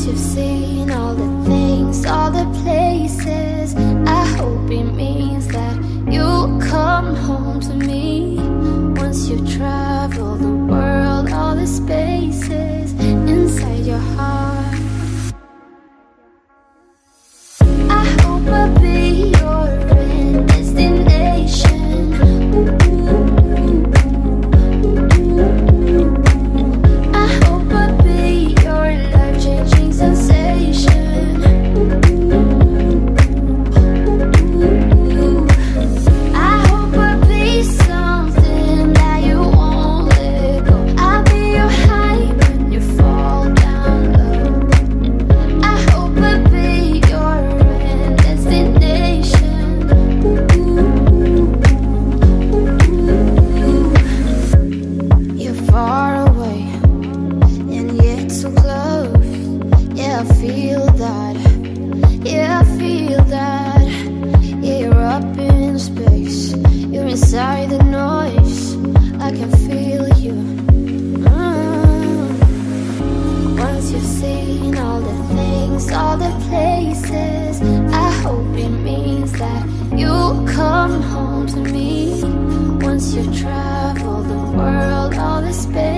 Since you've seen all the things, all the places. I hope it means that all the places. I hope it means that you'll come home to me once you travel the world, all the space.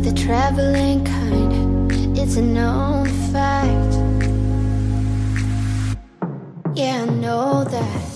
of the traveling kind. It's a known fact. Yeah, I know that.